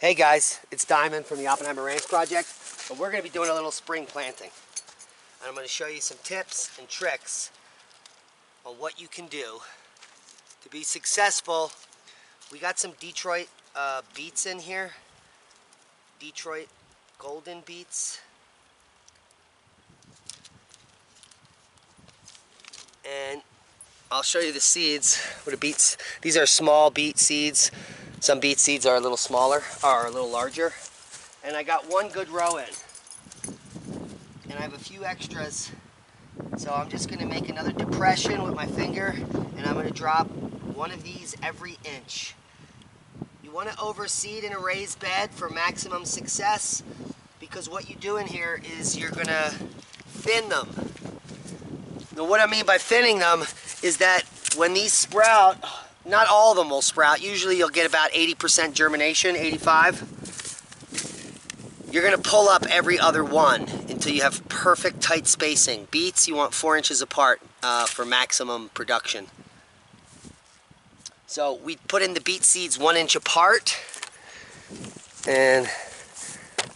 Hey guys, it's Diamond from the Oppenheimer Ranch Project, and we're going to be doing a little spring planting. And I'm going to show you some tips and tricks on what you can do to be successful. We got some Detroit uh, beets in here, Detroit golden beets. And I'll show you the seeds with the beets. These are small beet seeds. Some beet seeds are a little smaller, are a little larger. And I got one good row in. And I have a few extras. So I'm just gonna make another depression with my finger and I'm gonna drop one of these every inch. You wanna overseed in a raised bed for maximum success because what you do in here is you're gonna thin them. Now what I mean by thinning them is that when these sprout, not all of them will sprout. Usually you'll get about 80% germination, 85. You're gonna pull up every other one until you have perfect tight spacing. Beets, you want four inches apart uh, for maximum production. So we put in the beet seeds one inch apart. And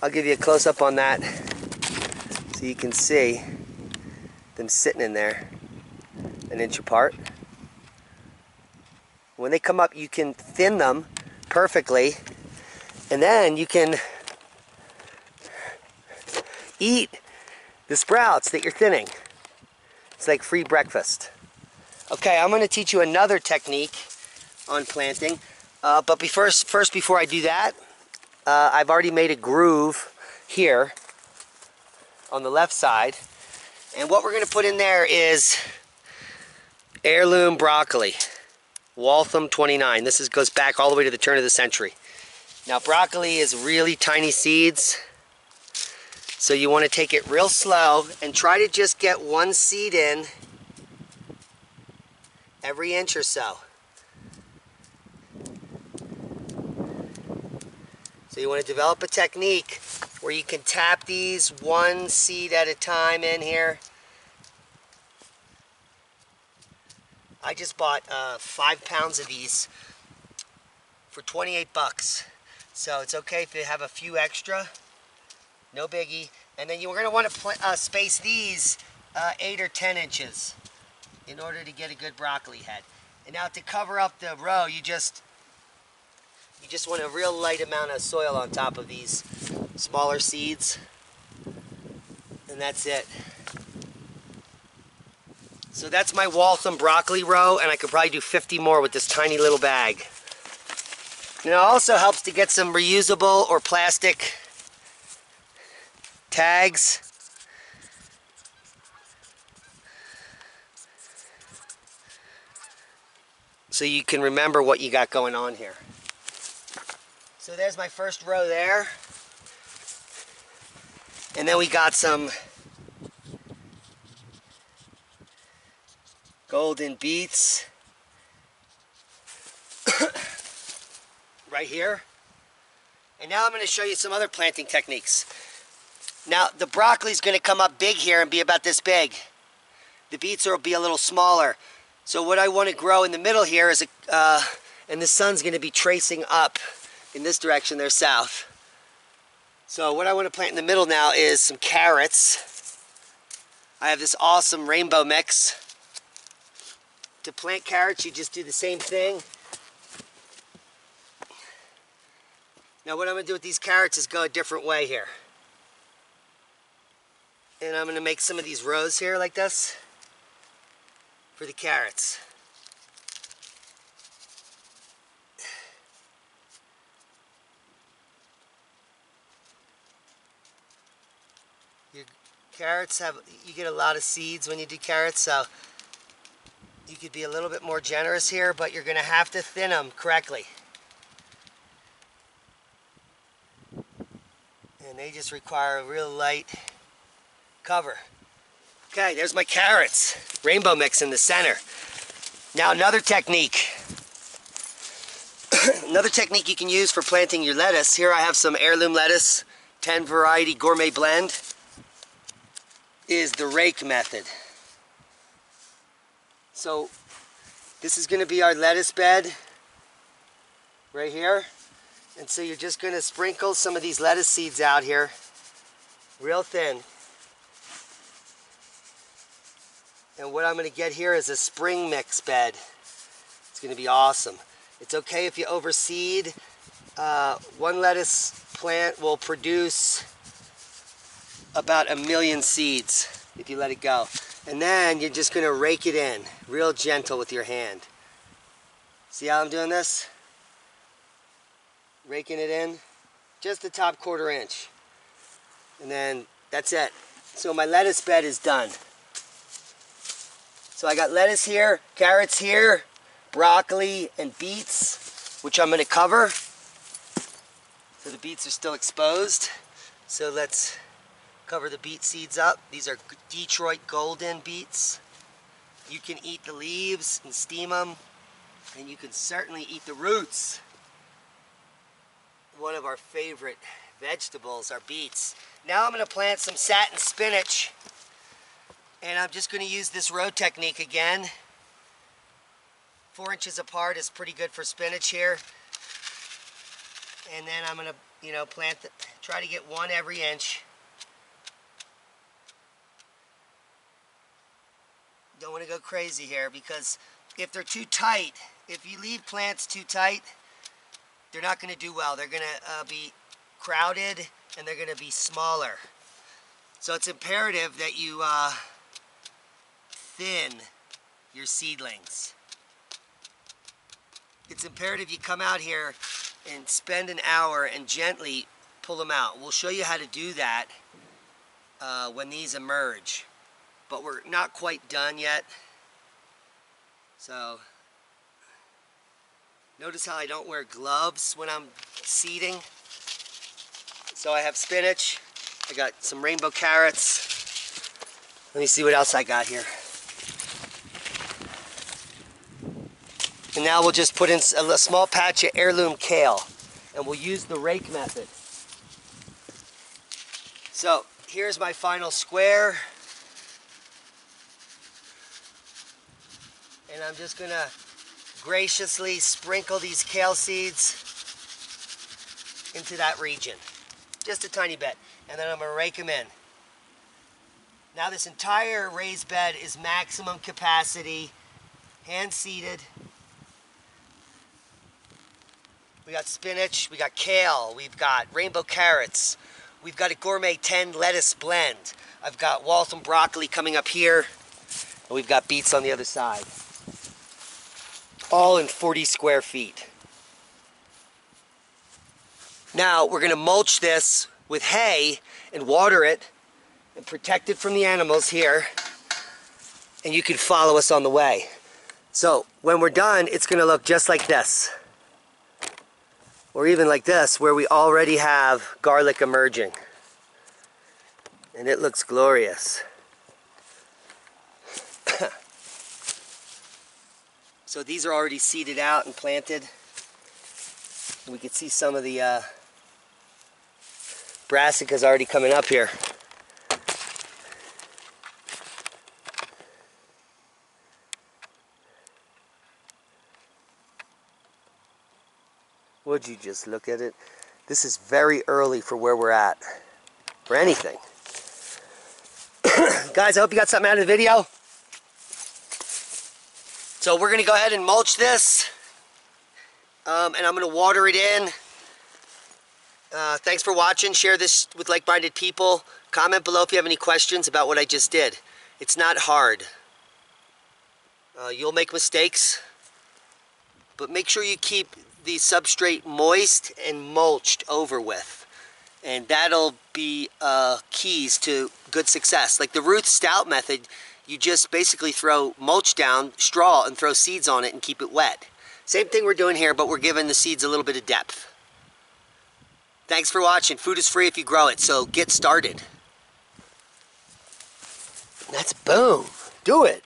I'll give you a close up on that so you can see them sitting in there an inch apart. When they come up, you can thin them perfectly, and then you can eat the sprouts that you're thinning. It's like free breakfast. Okay, I'm going to teach you another technique on planting. Uh, but first, first, before I do that, uh, I've already made a groove here on the left side. And what we're going to put in there is heirloom broccoli. Waltham 29. This is, goes back all the way to the turn of the century. Now broccoli is really tiny seeds. So you want to take it real slow and try to just get one seed in every inch or so. So you want to develop a technique where you can tap these one seed at a time in here. I just bought uh, five pounds of these for 28 bucks. So it's okay if you have a few extra, no biggie. And then you're want to uh, space these uh, 8 or 10 inches in order to get a good broccoli head. And now to cover up the row, you just you just want a real light amount of soil on top of these smaller seeds. And that's it. So that's my Waltham broccoli row, and I could probably do 50 more with this tiny little bag. And it also helps to get some reusable or plastic tags. So you can remember what you got going on here. So there's my first row there. And then we got some golden beets right here. And now I'm going to show you some other planting techniques. Now the broccoli is going to come up big here and be about this big. The beets will be a little smaller. So what I want to grow in the middle here is, a, uh, and the sun's going to be tracing up in this direction, they're south. So what I want to plant in the middle now is some carrots. I have this awesome rainbow mix to plant carrots, you just do the same thing. Now what I'm going to do with these carrots is go a different way here. And I'm going to make some of these rows here like this for the carrots. Your carrots have, you get a lot of seeds when you do carrots, so you could be a little bit more generous here, but you're going to have to thin them correctly. And they just require a real light cover. Okay, there's my carrots. Rainbow mix in the center. Now another technique. another technique you can use for planting your lettuce. Here I have some heirloom lettuce, 10 variety gourmet blend, is the rake method. So this is going to be our lettuce bed right here. And so you're just going to sprinkle some of these lettuce seeds out here, real thin. And what I'm going to get here is a spring mix bed. It's going to be awesome. It's okay if you overseed. Uh, one lettuce plant will produce about a million seeds if you let it go. And then you're just going to rake it in, real gentle with your hand. See how I'm doing this? Raking it in, just the top quarter inch. And then that's it. So my lettuce bed is done. So I got lettuce here, carrots here, broccoli, and beets, which I'm going to cover. So the beets are still exposed. So let's cover the beet seeds up. These are Detroit Golden beets. You can eat the leaves and steam them, and you can certainly eat the roots. One of our favorite vegetables are beets. Now I'm going to plant some satin spinach, and I'm just going to use this row technique again. Four inches apart is pretty good for spinach here. And then I'm going to, you know, plant, the, try to get one every inch. Don't want to go crazy here because if they're too tight, if you leave plants too tight, they're not going to do well. They're going to uh, be crowded and they're going to be smaller. So it's imperative that you uh, thin your seedlings. It's imperative you come out here and spend an hour and gently pull them out. We'll show you how to do that uh, when these emerge but we're not quite done yet. So, notice how I don't wear gloves when I'm seeding. So I have spinach, I got some rainbow carrots. Let me see what else I got here. And now we'll just put in a small patch of heirloom kale and we'll use the rake method. So here's my final square. And I'm just gonna graciously sprinkle these kale seeds into that region. Just a tiny bit. And then I'm gonna rake them in. Now this entire raised bed is maximum capacity, hand seeded. We got spinach, we got kale, we've got rainbow carrots, we've got a gourmet 10 lettuce blend. I've got Waltham broccoli coming up here, and we've got beets on the other side all in 40 square feet. Now we're going to mulch this with hay and water it and protect it from the animals here and you can follow us on the way. So when we're done it's going to look just like this or even like this where we already have garlic emerging and it looks glorious. So these are already seeded out and planted. We can see some of the uh, brassicas already coming up here. Would you just look at it? This is very early for where we're at. For anything. Guys, I hope you got something out of the video. So we're going to go ahead and mulch this. Um, and I'm going to water it in. Uh, thanks for watching. Share this with like-minded people. Comment below if you have any questions about what I just did. It's not hard. Uh, you'll make mistakes. But make sure you keep the substrate moist and mulched over with. And that'll be uh, keys to good success. Like the Ruth Stout method, you just basically throw mulch down, straw, and throw seeds on it and keep it wet. Same thing we're doing here, but we're giving the seeds a little bit of depth. Thanks for watching. Food is free if you grow it, so get started. That's boom. Do it.